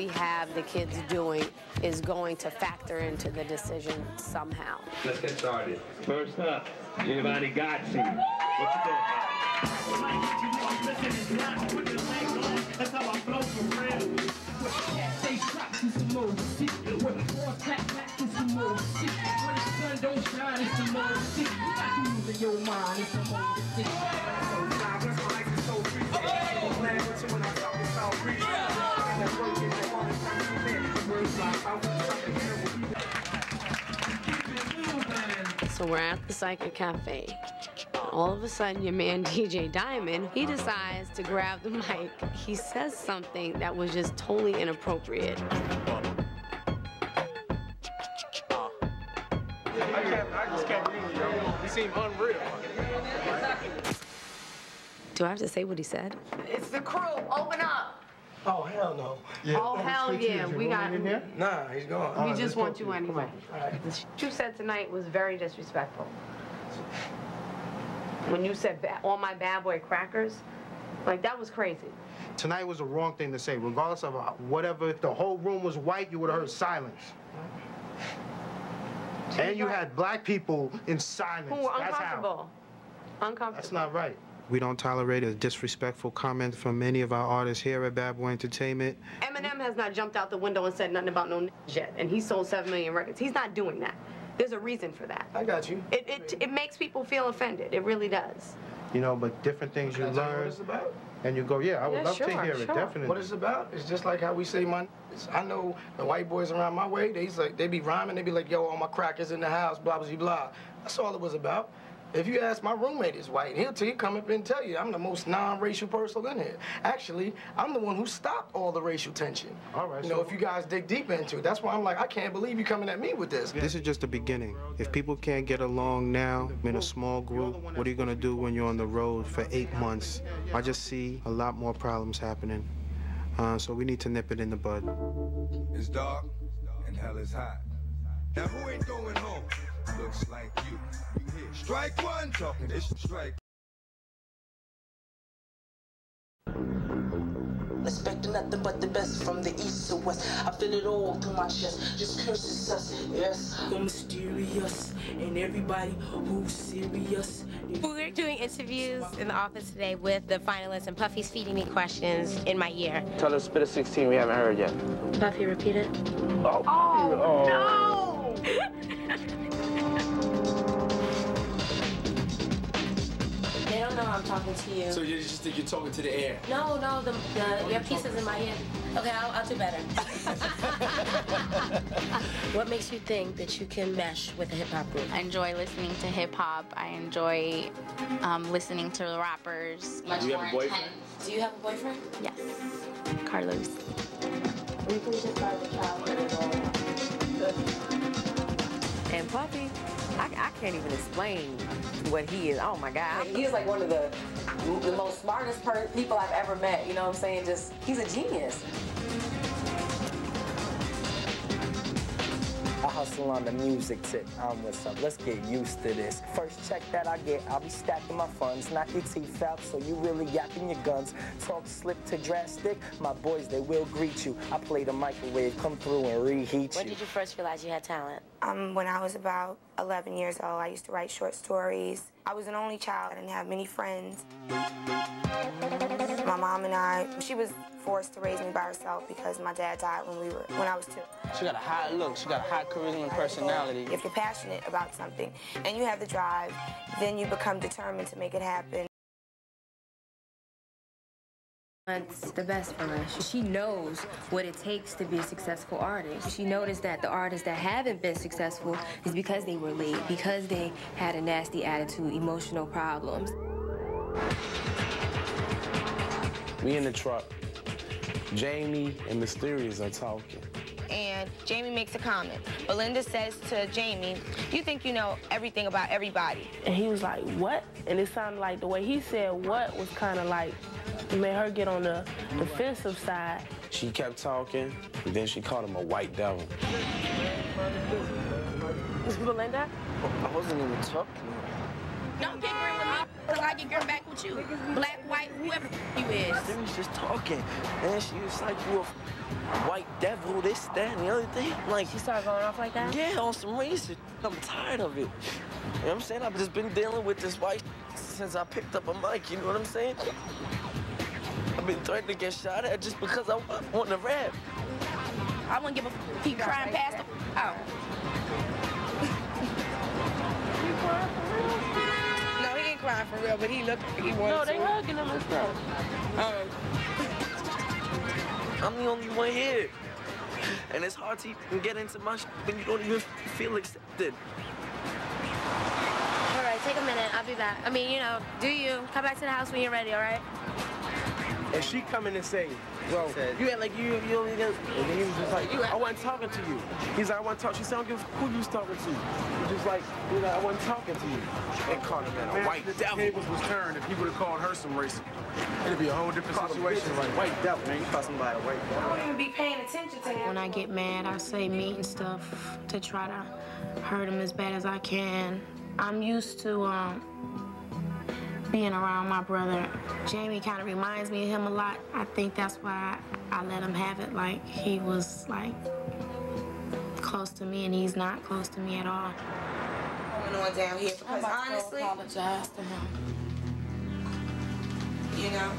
we have the kids doing is going to factor into the decision somehow. Let's get started. First up, Giovanni Gazzi. What you doing? That's how I flow for real. Stay strapped to some more shit. When the floor clap, clap to some more shit. When the sun don't shine, it's some more shit. You got to use in your mind, it's some more shit. So we're at the Psychic Cafe. All of a sudden, your man DJ Diamond, he decides to grab the mic. He says something that was just totally inappropriate. I can't, I just can't believe you. You seem unreal. Do I have to say what he said? It's the crew. Open up. Oh, hell no. Oh, hell yeah. We got. Him. Nah, he's gone. We just want you anyway. The shit you said tonight was very disrespectful. When you said ba- all my bad boy crackers, like that was crazy. Tonight was the wrong thing to say. Regardless of uh, whatever, if the whole room was white, you would have heard silence. And you had black people in silence. Who were That's how. uncomfortable. Uncomfortable. That's not right. We don't tolerate a disrespectful comment from any of our artists here at Bad Boy Entertainment. Eminem has not jumped out the window and said nothing about no n- yet, and he sold seven million records. He's not doing that. There's a reason for that. I got you. It, it, it makes people feel offended. It really does. You know, but different things you Can you what learn, it's about? and you go, yeah, I would Yeah, love to sure, hear it, definitely. What it's about is just like how we say my. I know the white boys around my way. They like they be rhyming. They be like, "Yo, all my crackers in the house." Blah blah blah. That's all it was about. If you ask my roommate is white, he'll tell you, come up and tell you I'm the most non-racial person in here. Actually, I'm the one who stopped all the racial tension. All right, You know, so- if you guys dig deep into it, that's why I'm like, I can't believe you coming at me with this. This is just the beginning. If people can't get along now in a small group, what are you gonna do when you're on the road for eight months? I just see a lot more problems happening. Uh, so we need to nip it in the bud. It's dark and hell is hot. Now who ain't going home? Looks like you. You hear strike one talking this strike. Expecting nothing but the best from the east to west. I feel it all through my chest. Just curses us, yes. The mysterious and everybody who's serious. We're doing interviews in the office today with the finalists, and Puffy's feeding me questions in my ear. Tell us spit a 16 we haven't heard yet. Puffy, repeat it. Oh, oh, oh. They don't know I'm talking to you. So you just think you're talking to the air? no, no, the, the your piece is in my ear. Okay, I'll, I'll do better. what makes you think that you can mesh with a hip hop group? I enjoy listening to hip hop. I enjoy um, listening to rappers. Much Do you have a boyfriend? intense. Do you have a boyfriend? Yes. Carlos. And Puffy, I, I can't even explain what he is. Oh my God. He's like one of the the most smartest people I've ever met. You know what I'm saying? Just, he's a genius. Hustle on the music tip. I'm what's up. Let's get used to this. First check that I get, I'll be stacking my funds. Knock your teeth out, so you really yapping your guns. Talk slick to drastic. My boys, they will greet you. I play the microwave, come through and reheat When you. did you first realize you had talent? Um, when I was about 11 years old, I used to write short stories. I was an only child. I didn't have many friends. My mom and I, she was forced to raise me by herself because my dad died when we were when I was two. She got a hot look. She got a hot charisma and personality. If you're passionate about something and you have the drive, then you become determined to make it happen. wants the best for us. She knows what it takes to be a successful artist. She noticed that the artists that haven't been successful is because they were late, because they had a nasty attitude, emotional problems. We in the truck. Jamie and Mysterious are talking. And Jamie makes a comment. Belinda says to Jamie, you think you know everything about everybody. And he was like, what? And it sounded like the way he said what was kind of like, made her get on the defensive side. She kept talking, and then she called him a white devil. Miss Belinda? I wasn't even talking. Don't get green with me. Because I get girl back with you. Black, white, whoever you is. They was just talking, and she was like, "You a white devil, this, that, and the other thing." Like she started going off like that. Yeah, on some reason. I'm tired of it. You know what I'm saying? I've just been dealing with this white since I picked up a mic. You know what I'm saying? I've been threatened to get shot at just because I want to rap. I wouldn't give a f- keep crying past the oh. out. No, crying for real, but he looked he wanted No, to. they hugging him and stuff. Um, I'm the only one here. And it's hard to even get into my shit when you don't even feel accepted. All right, take a minute. I'll be back. I mean, you know, do you. Come back to the house when you're ready, all right? And she coming to and say, bro, you act like you, you only get, and then he was just like, I wasn't talking to you. He's like, I wasn't talking, she said, I don't give a f- who you was talking to. He just like, you know, I wasn't talking to you. And called him man, a white if the devil. tables was turned, if he would have called her some racist, it'd be a whole different situation. Like, white devil, man. You call somebody a white I devil. don't even be paying attention to him. When I get mad, I say mean stuff to try to hurt him as bad as I can. I'm used to um, being around my brother. Jamie kind of reminds me of him a lot. I think that's why I, I let him have it. Like he was like close to me, and he's not close to me at all. Going on down here because honestly, apologize to him. you know.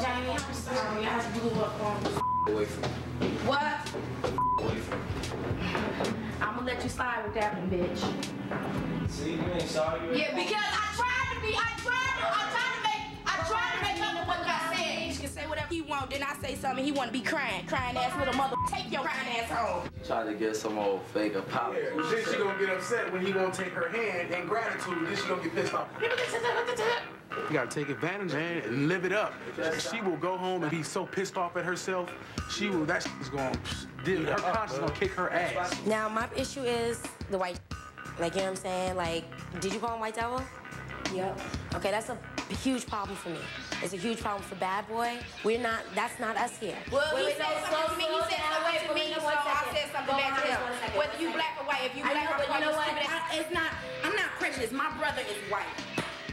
Jamie, I'm sorry. I blew up on you. Away from What? away from I'm gonna let you slide with that one, bitch. See, you ain't sorry. Yeah, because I tried to be, I tried to, I tried to make, I tried to make up what I said. He can say whatever he want. Then I say something, he want to be crying, crying ass little mother. Take your crying ass home. Tried to get some old fake apology. then she gonna get upset when he won't take her hand in gratitude. Then she gonna get pissed off. You gotta take advantage, man, and live it up. She will go home and be so pissed off at herself. She will. That shit is going. Her conscience gonna kick her ass. Now, my issue is the white. Like, you know what I'm saying? Like, did you call him White Devil? Yep. Okay, that's a huge problem for me. It's a huge problem for Bad Boy. We're not, that's not us here. Well, Wait, he wait, said no, something to me. He said something to me, so I said something back to him. us one second. Whether you black or white, if you black or but you white, know what? It's not. I'm not prejudiced. My brother is white.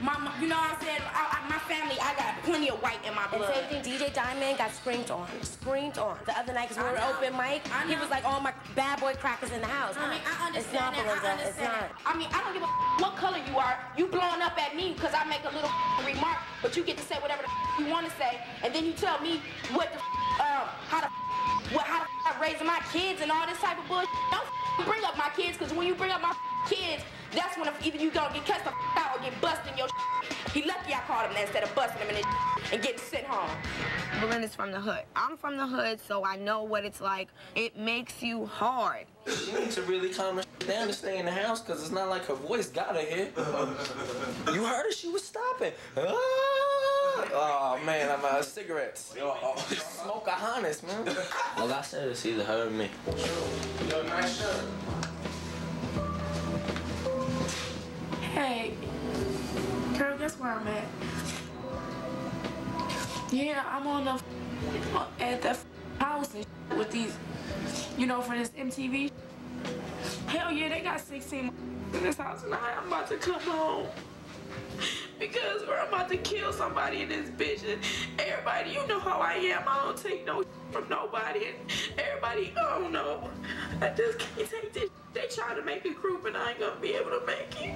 My, you know what I'm saying? I, I, my family, I got plenty of white in my blood. And same thing, DJ Diamond got screamed on. Screamed on. The other night, because we were open mic, he was like, all my bad boy crackers in the house. I mean, I It's not, understand that. Belinda. I It's understand not. I mean, I don't give a f- what color you are. You blowing up at me because I make a little remark, but you get to say whatever the f- you want to say, and then you tell me what the f- um how the f- what how the f- I'm raising my kids and all this type of bullshit. Don't bring up my kids because when you bring up my kids, that's when either you gonna get cussed the f- out or get busted in your. He lucky I called him that instead of busting him in his and getting sent home. Belinda's from the hood. I'm from the hood, so I know what it's like. It makes you hard. She needs to really calm her down to stay in the house because it's not like her voice got her here. you heard her? She was stopping. Ah! Oh, man, I'm out of cigarettes. Oh, smoke a harness, man. Like I said, it's either her or me. Yo, nice shirt. Hey, girl, guess where I'm at? Yeah, I'm on the at the house with these, you know, for this MTV. Hell yeah, they got 16 in this house, and I am about to come home because we're about to kill somebody in this bitch. And everybody, you know how I am. I don't take no from nobody, and everybody, don't know. I just can't take this. They try to make a group, and I ain't gonna be able to make it.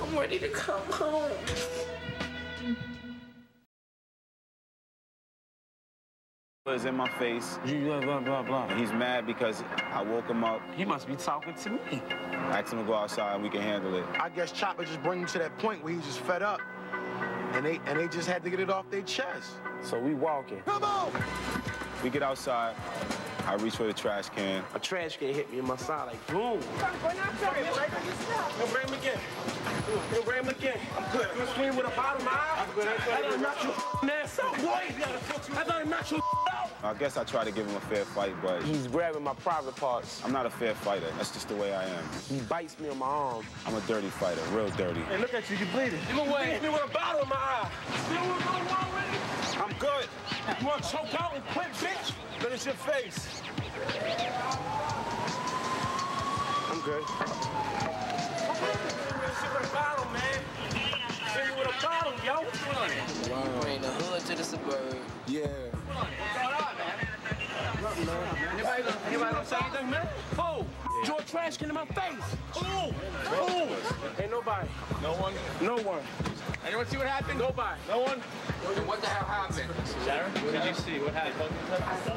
I'm ready to come home. was in my face. Blah, blah, blah, blah. He's mad because I woke him up. He must be talking to me. I asked him to go outside and we can handle it. I guess Chopper just bring him to that point where he's just fed up. And they and they just had to get it off their chest. So we walking. Come on! We get outside. I reach for the trash can. A trash can hit me in my side like boom. Yo, bring him again. Yo, bring him again. I'm good. You scream with a bottom eye? I'm good. I done knocked your ass out, boy. I done knocked your out. I guess I try to give him a fair fight, but He's grabbing my private parts. I'm not a fair fighter. That's just the way I am. He bites me on my arm. I'm a dirty fighter, real dirty. Hey, look at you. You bleeding. You away. You hit me with a bottle in my eye. Still want to go already? I'm good. You want to choke out and quit, bitch? Finish your face. I'm good. With a bottle, man. problem, yo? What's going on here? Bring the hood to the suburb. Yeah. What's going on, man? Anybody, gonna- anybody gonna say anything, man? Who? A trash can in my face. Who? Who? Ain't nobody. No one? No one. Anyone see what happened? Go by. No one? What the hell happened? Sharon, what did you see? What happened? I seen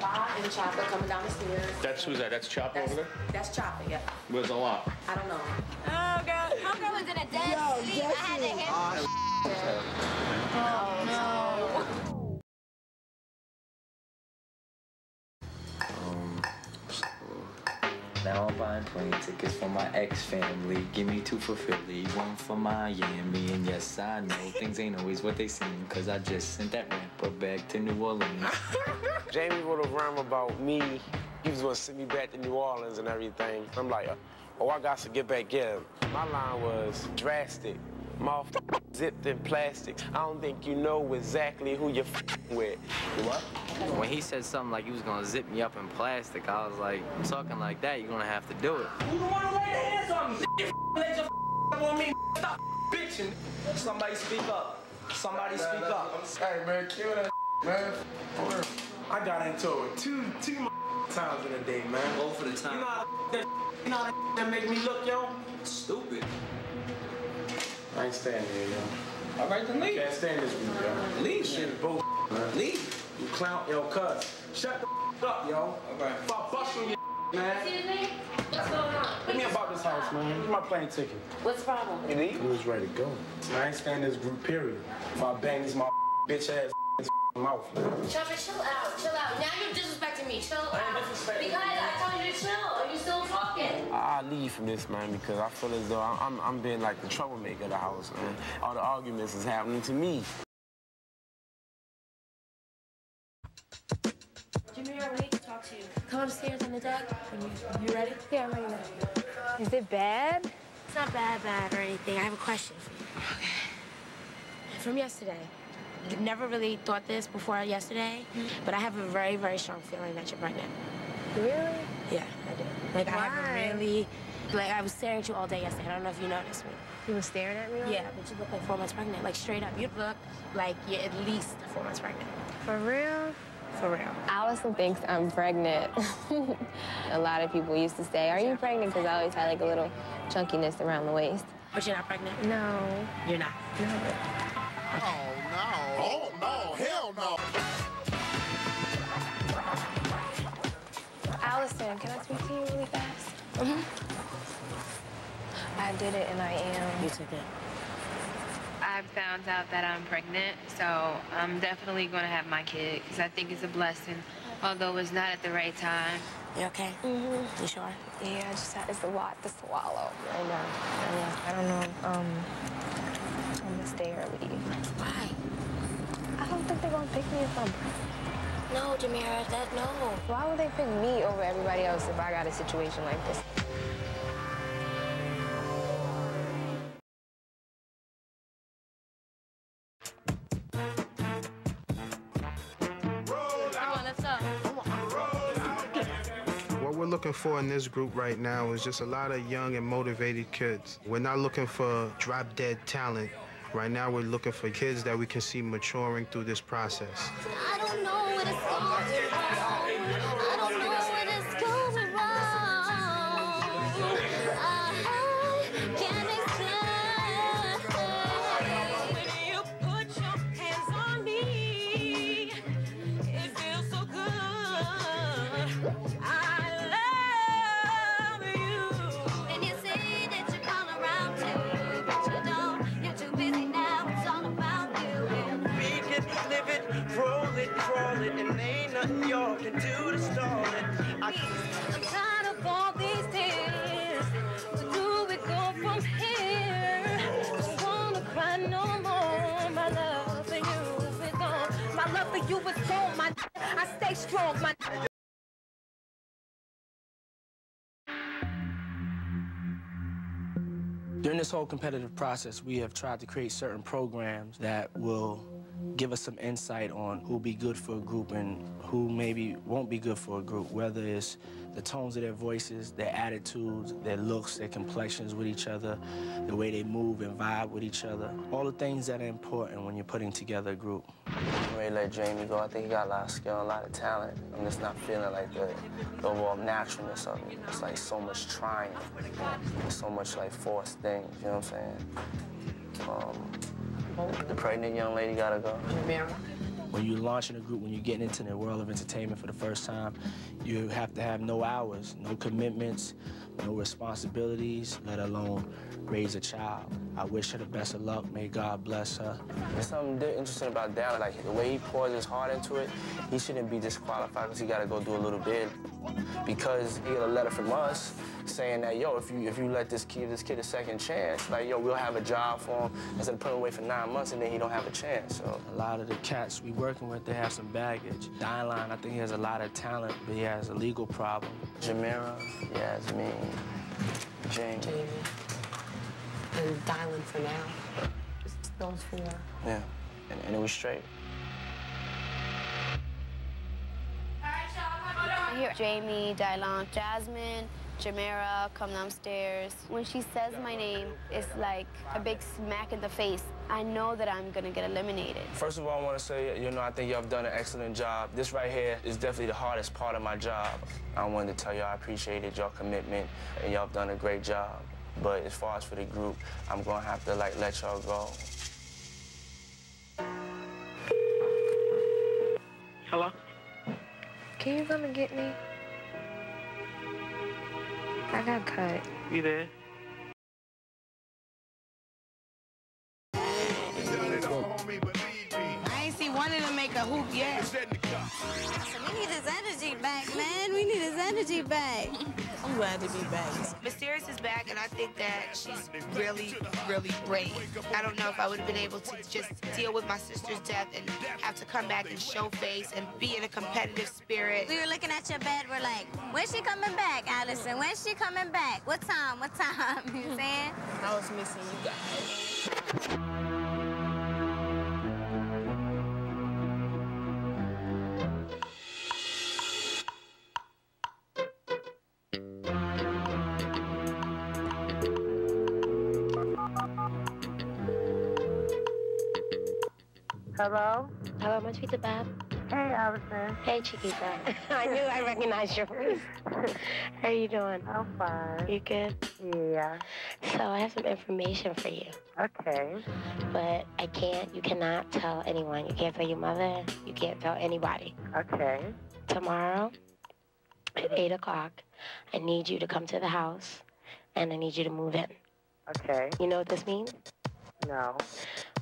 Salah and Chopper coming down the stairs. That's who's that? That's Chopper That's, over there? that's Chopper, yeah. Where's the lot? I don't know. Oh, God. Homegirl was in a dead sleep. I had to hit ah, Oh, no. Now I'm buying plane tickets for my ex-family. Give me two for Philly, one for Miami. And yes, I know things ain't always what they seem, cause I just sent that rapper back to New Orleans. Jamie wrote a rhyme about me. He was gonna send me back to New Orleans and everything. I'm like, uh, oh, I got to get back in. My line was drastic. Mouth zipped in plastic. I don't think you know exactly who you're with. What? When he said something like he was gonna zip me up in plastic, I was like, talking like that, you're gonna have to do it. Who the one who laid their hands on me? Let your up on me. Stop bitching. Somebody speak up. Somebody speak up. Hey, man, kill that man. I got into it two, two times in a day, man. Both for the time. You know how that, you know how that make me look, yo? Stupid. I ain't standing here, yo. All right, then leave. Can't stand this group, yo. Leave, Shit is bull, man. Leave. You clown, yo, cuz. Shut the up, yo. All right. If I bust on your man. Excuse me? What's going on? Tell me about this house, man. Here's my plane ticket. What's the problem? You leave? He was ready to go. I ain't standing this group, period. If I bang this my bitch ass mouth, man. Chopper, chill out. Chill out. Now you're disrespecting me. Chill I ain't out. disrespecting you. Because I told you to chill. Are you still talking? I leave from this, man, because I feel as though I'm, I'm, I'm being like the troublemaker of the house, man. All the arguments is happening to me. Jameer, we need to talk to you. Come upstairs on the deck. Are you, you ready? Yeah, I'm ready now. Is it bad? It's not bad, bad or anything. I have a question for you. Okay. From yesterday. Never really thought this before yesterday, mm-hmm. but I have a very, very strong feeling that you're pregnant. Really? Yeah, I do. Like, I have a really, like, I was staring at you all day yesterday. I don't know if you noticed me. You were staring at me? all Yeah, day? but you look like four months pregnant. Like, straight up. You look like you're at least four months pregnant. For real? For real. Allison thinks I'm pregnant. a lot of people used to say, are you pregnant? Because I always had like a little chunkiness around the waist. But you're not pregnant? No. You're not. No. Oh, no. Oh, no. Hell no. Allison, can I speak to you really fast? Mm-hmm. I did it and I am. You took it. I found out that I'm pregnant, so I'm definitely going to have my kid because I think it's a blessing, although it's not at the right time. You okay? Mm-hmm. You sure? Yeah, I just had, it's a lot to swallow. I know. I know. I don't know. Um, I'm gonna stay or leave. Why? I don't think they're gonna pick me if I'm pregnant. No, Jamira, that no. Why would they pick me over everybody else if I got a situation like this? Come on, let's go. What we're looking for in this group right now is just a lot of young and motivated kids. We're not looking for drop dead talent. Right now, we're looking for kids that we can see maturing through this process. This whole competitive process, we have tried to create certain programs that will give us some insight on who'll be good for a group and who maybe won't be good for a group, whether it's the tones of their voices, their attitudes, their looks, their complexions with each other, the way they move and vibe with each other. All the things that are important when you're putting together a group. I'm ready to let Jamie go. I think he got a lot of skill, a lot of talent. I'm just not feeling like the, the overall naturalness of it. It's like so much trying, so much like forced things, you know what I'm saying? Um, the pregnant young lady gotta go. When you're launching a group, when you're getting into the world of entertainment for the first time, you have to have no hours, no commitments, no responsibilities, let alone raise a child. I wish her the best of luck. May God bless her. There's something interesting about Dylan. Like the way he pours his heart into it, he shouldn't be disqualified because he got to go do a little bit. Because he got a letter from us saying that, yo, if you if you let this kid this kid a second chance, like yo, we'll have a job for him instead of putting away for nine months and then he don't have a chance. So a lot of the cats we working with, they have some baggage. Dylan, I think he has a lot of talent, but he has a legal problem. Jamira, Yasmin, Jamie. Jamie. And Dylan for now. Just those four. Yeah, and, and it was straight. I hear Jamie, Dylan, Jasmine, Jamera come downstairs. When she says my name, it's like a big smack in the face. I know that I'm gonna get eliminated. First of all, I want to say, you know, I think y'all have done an excellent job. This right here is definitely the hardest part of my job. I wanted to tell y'all I appreciated your commitment, and y'all have done a great job. But as far as for the group, I'm gonna have to like let y'all go. Hello? Can you come and get me? I got cut. You there? I ain't see one of them make a hoop yet. So we need his energy back, man. We need his energy back. I'm glad to be back. Mysterious is back, and I think that she's really, really brave. I don't know if I would have been able to just deal with my sister's death and have to come back and show face and be in a competitive spirit. We were looking at your bed. We're like, when's she coming back, Allison? When's she coming back? What time? What time? You know what I'm saying? I was missing you guys. Hello? Hello, my sweet Bob. Hey, Allison. Hey, Chiquita. I knew I recognized your voice. How are you doing? I'm fine. You good? Yeah. So I have some information for you. Okay. But I can't, you cannot tell anyone. You can't tell your mother. You can't tell anybody. Okay. Tomorrow at 8 o'clock, I need you to come to the house and I need you to move in. Okay. You know what this means? No.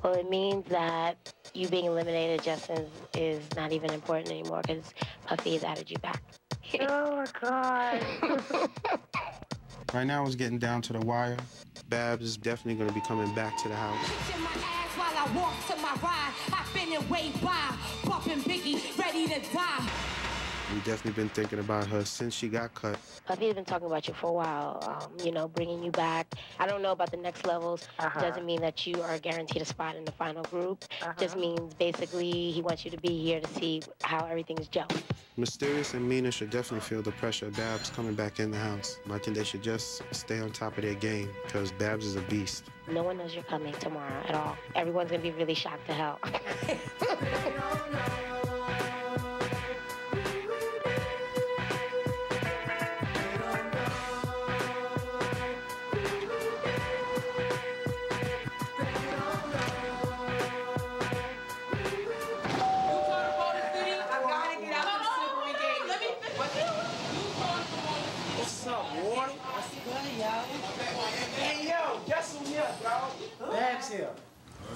Well, it means that you being eliminated, Justin, is not even important anymore because Puffy has added you back. oh my God. Right now, it's getting down to the wire. Babs is definitely going to be coming back to the house. in my ass while I walk to my ride. I've been and way by, bumping Biggie, ready to die. We've definitely been thinking about her since she got cut. Puffy's been talking about you for a while, um, you know, bringing you back. I don't know about the next levels. Uh-huh. Doesn't mean that you are guaranteed a spot in the final group. Just means basically he wants you to be here to see how everything's gelling. Mysterious and Mina should definitely feel the pressure of Babs coming back in the house. I think they should just stay on top of their game because Babs is a beast. No one knows you're coming tomorrow at all. Everyone's gonna be really shocked to hell.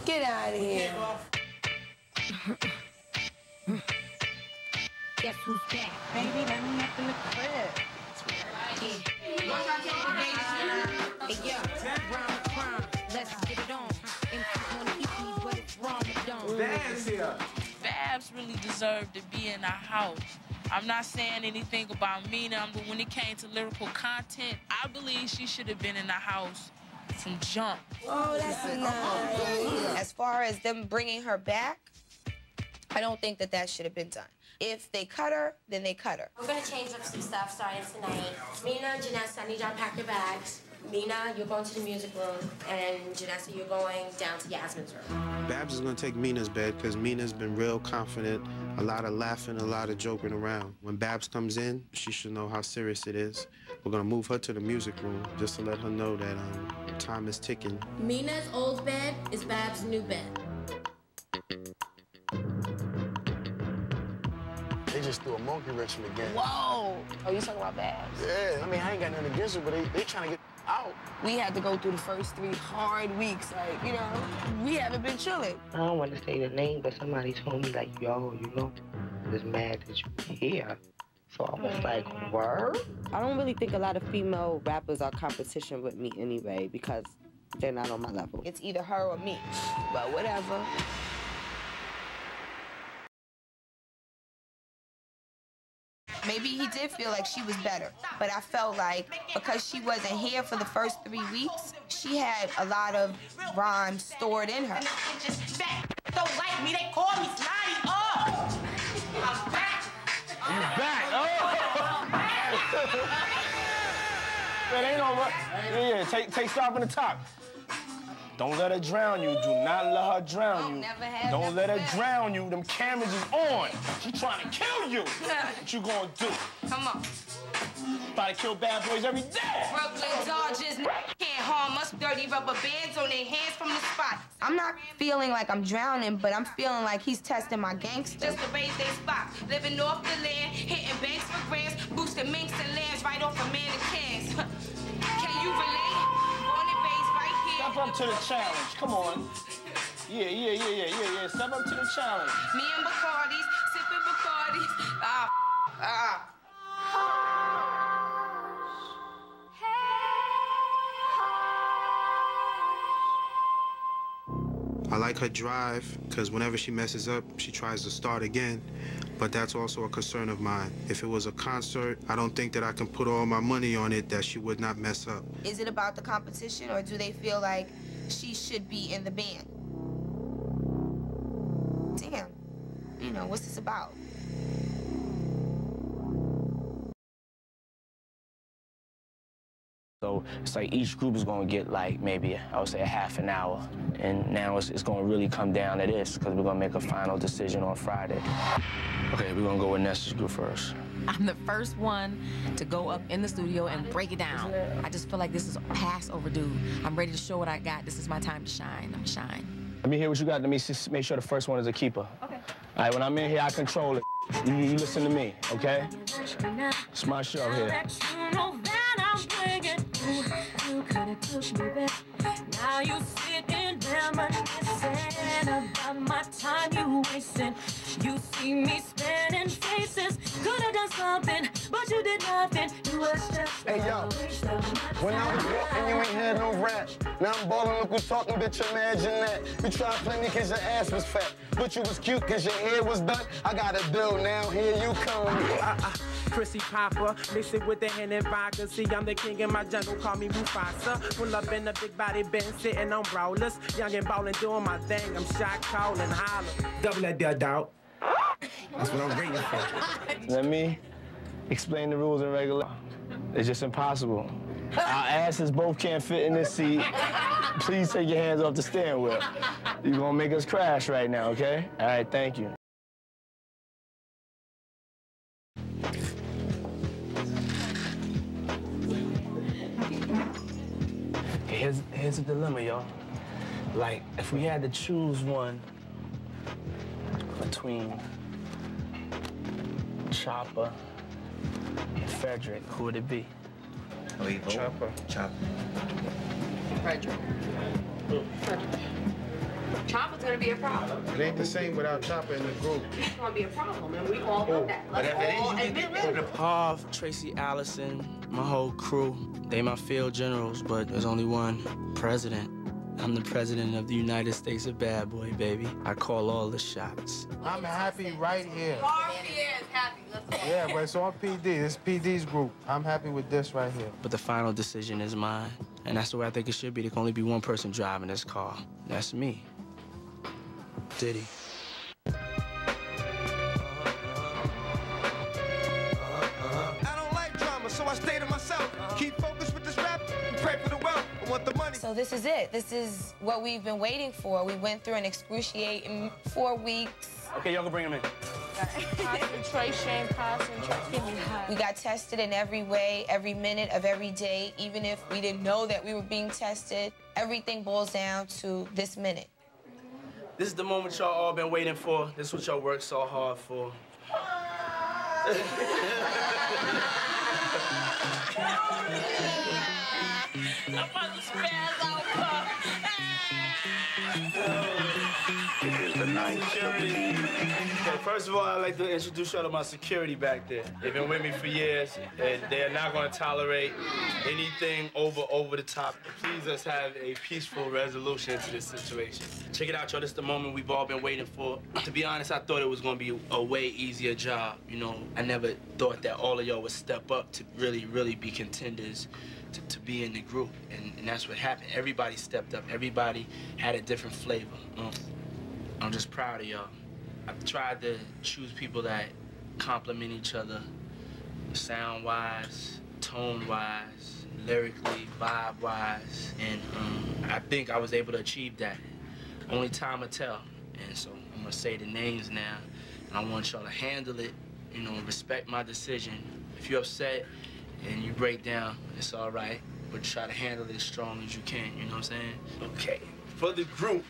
Get out of here. Guess who's back? Baby, let me up in the crib. Hey, yo, round the crown, let's get it on. MCs wanna eat me, but it's wrong, don't. Babs here. Babs really deserved to be in the house. I'm not saying anything about Mina, but when it came to lyrical content, I believe she should have been in the house from jump. Oh, that's nice. As far as them bringing her back, I don't think that that should have been done. If they cut her, then they cut her. We're gonna change up some stuff starting tonight. Mina and Janessa, I need y'all pack your bags. Mina, you're going to the music room, and Janessa, you're going down to Yasmin's room. Babs is gonna take Mina's bed because Mina's been real confident, a lot of laughing, a lot of joking around. When Babs comes in, she should know how serious it is. We're gonna move her to the music room just to let her know that um, time is ticking. Mina's old bed is Bab's new bed. They just threw a monkey wrench in the game. Whoa! Oh, you talking about Babs? Yeah, I mean, I ain't got nothing against her, but they, they trying to get out. We had to go through the first three hard weeks. Like, you know, we haven't been chilling. I don't want to say the name, but somebody told me, like, yo, you know, I was mad that you're here. So I was like, mm-hmm. word? I don't really think a lot of female rappers are competition with me anyway because they're not on my level. It's either her or me. But whatever. Maybe he did feel like she was better, but I felt like because she wasn't here for the first three weeks, she had a lot of rhymes stored in her. Man, ain't no run. Yeah, yeah. Take, take stop in the top. Don't let her drown you. Do not let her drown you. never have, Don't never let her have. drown you. Them cameras is on. She trying to kill you. what you gonna do? Come on. About to kill bad boys every day. Brooklyn Dodgers can't harm us. Dirty rubber bands on their hands from the spot. I'm not feeling like I'm drowning, but I'm feeling like he's testing my gangster. Just to raise their spot. Living off the land, hitting banks for grants, boosting minks and lands right off of mannequins. Can you relate? Born and raised right here. Step up to the challenge. Come on. Yeah, yeah, yeah, yeah, yeah, yeah. Step up to the challenge. Me and Bacardis, sipping Bacardis. Ah, ah. I like her drive because whenever she messes up, she tries to start again. But that's also a concern of mine. If it was a concert, I don't think that I can put all my money on it that she would not mess up. Is it about the competition or do they feel like she should be in the band? Damn. You know, what's this about? So it's like each group is going to get like maybe, I would say, a half an hour. And now it's, it's going to really come down to this because we're going to make a final decision on Friday. Okay, we're going to go with Nessa's group first. I'm the first one to go up in the studio and break it down. I just feel like this is past overdue. I'm ready to show what I got. This is my time to shine. I'm shine. Let me hear what you got. Let me make sure the first one is a keeper. Okay. All right, when I'm in here, I control it. You, you listen to me, okay? It's my show here. Could took me back. Now you sitting there reminiscing about my time you wasted. You see me spinning faces. Could have done something, but you did nothing. You was just Hey, yo. When I was walking, you ain't had no rap. Now I'm ballin', look who's talking, bitch, imagine that. You tried plenty cause your ass was fat. But you was cute cause your hair was done. I got a bill now, here you come. Uh-uh. Chrissy Papa, mix it with the hen and vodka. See, I'm the king in my jungle, call me Mufasa. Pull up in a big body Ben, sitting on brawlers. Young and ballin', doing my thing. I'm shot callin', holler. Double that dead dog. That's what I'm waiting for. Let me explain the rules in regular. It's just impossible. Our asses both can't fit in this seat. Please take your hands off the steering wheel. You're gonna make us crash right now, okay? All right, thank you. Here's, here's the dilemma, y'all. Like, if we had to choose one between Chopper and Frederick, who would it be? Chopper. Chopper. Frederick. Frederick. Chopper's gonna be a problem. It ain't the same without Chopper in the group. It's gonna be a problem, and we all know oh, that. Let's all admit it. Harv, Tracy Allison, my whole crew, they my field generals, but there's only one president. I'm the president of the United States of Bad Boy, baby. I call all the shots. I'm happy right here. Pierre is happy. Yeah, but it's on PD. It's PD's group. I'm happy with this right here. But the final decision is mine. And that's the way I think it should be. There can only be one person driving this car. That's me. Diddy. So this is it. This is what we've been waiting for. We went through an excruciating four weeks. Okay, y'all can bring him in. concentration, concentration. We got tested in every way, every minute of every day, even if we didn't know that we were being tested. Everything boils down to this minute. This is the moment y'all all been waiting for. This is what y'all worked so hard for. Security. Okay, first of all, I'd like to introduce y'all to my security back there. They've been with me for years, and they are not going to tolerate anything over over the top. Please let's have a peaceful resolution to this situation. Check it out, y'all. This is the moment we've all been waiting for. To be honest, I thought it was going to be a way easier job. You know, I never thought that all of y'all would step up to really, really be contenders to, to be in the group. And, and that's what happened. Everybody stepped up. Everybody had a different flavor. know? I'm just proud of y'all. I've tried to choose people that complement each other sound-wise, tone-wise, lyrically, vibe-wise, and um, I think I was able to achieve that. Only time will tell, and so I'm gonna say the names now, and I want y'all to handle it, you know, respect my decision. If you're upset and you break down, it's all right, but try to handle it as strong as you can, you know what I'm saying? Okay, for the group,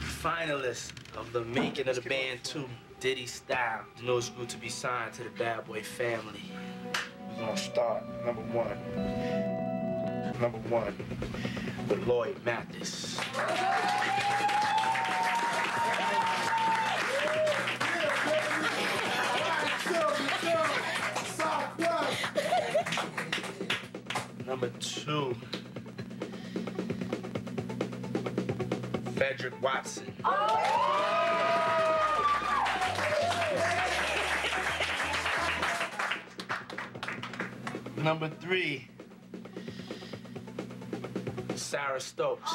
finalists of the making of the band 2, Diddy Style, the newest group to be signed to the Bad Boy family. We're gonna start number one. Number one with Lloyd Mathis. Number two, Frederick Watson. Number three, Sara Stokes.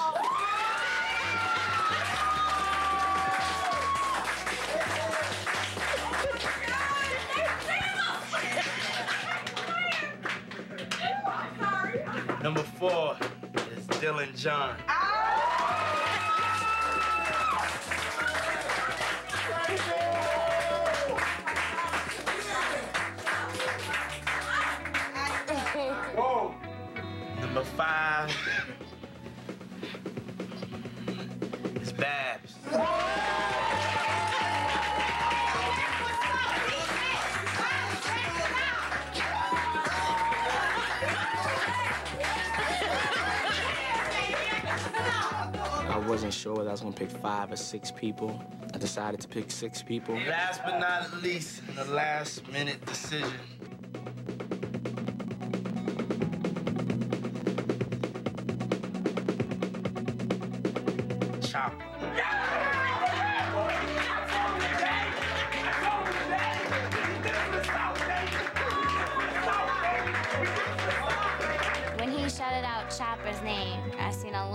Number four is Dylan John. Whoa. Number five wasn't sure whether I was gonna pick five or six people. I decided to pick six people. Last but not least, the last minute decision.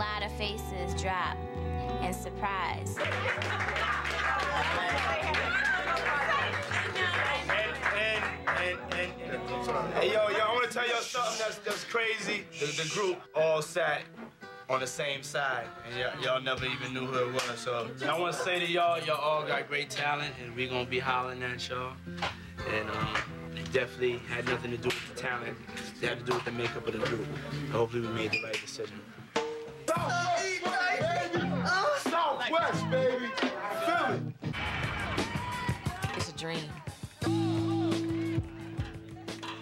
Lot of faces drop in surprise. Hey, yo, yo, I want to tell y'all something that's, that's crazy. The, the group all sat on the same side, and y'all, never even knew who it was. So I want to say to y'all, y'all all got great talent, and we're gonna be hollering at y'all. And um, it definitely had nothing to do with the talent. It had to do with the makeup of the group. Hopefully, we made the right decision. It's a dream.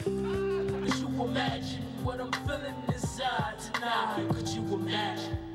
Could you imagine what I'm feeling inside tonight? Could you imagine?